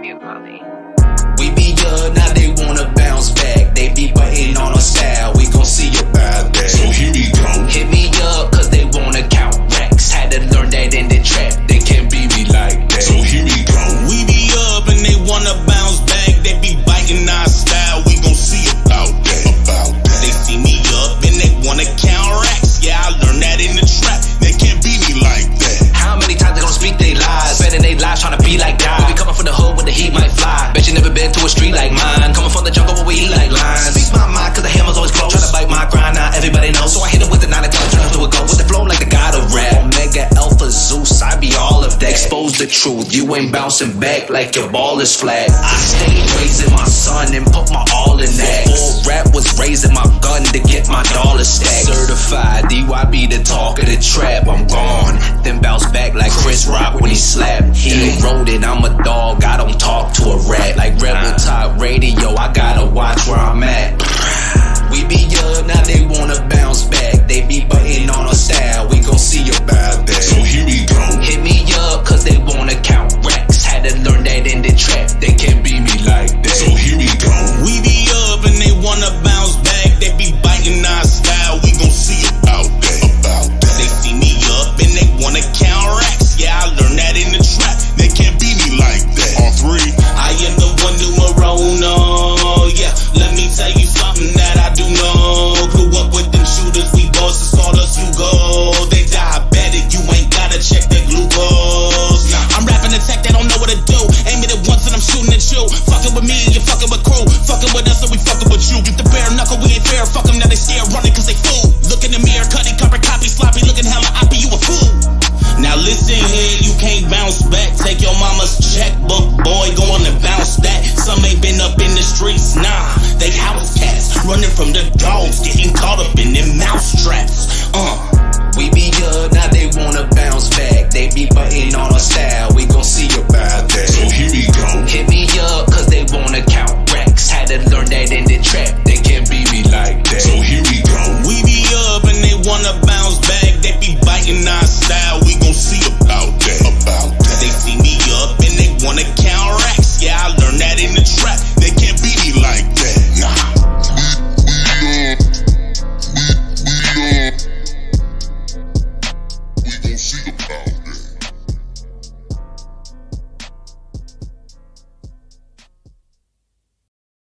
love you, Chloe. We be young, now they wanna bounce back. They be waiting on a style, we gon' see you bounce back. So here we go. Hit me up, cause they wanna count racks. Had to learn that in the trap, they can't beat me like that. So here we go. We be up and they wanna bounce back. They be biting our style, we gon' see about that. About that. They see me up and they wanna count racks. Yeah, I learned that in the trap, they can't beat me like that. How many times they gon' speak they lies? Spending they lives trying to be like that. Truth. You ain't bouncing back like your ball is flat. I stayed raising my son and put my all in that. Before rap was raising my gun to get my dollar stack. Certified DYB, the talk of the trap. I'm gone. Then bounce back like Chris Rock when he slapped. He wrote it, I'm a dog. I don't talk to a rat. Like Rebel Talk Radio, I gotta watch where I'm at. boy going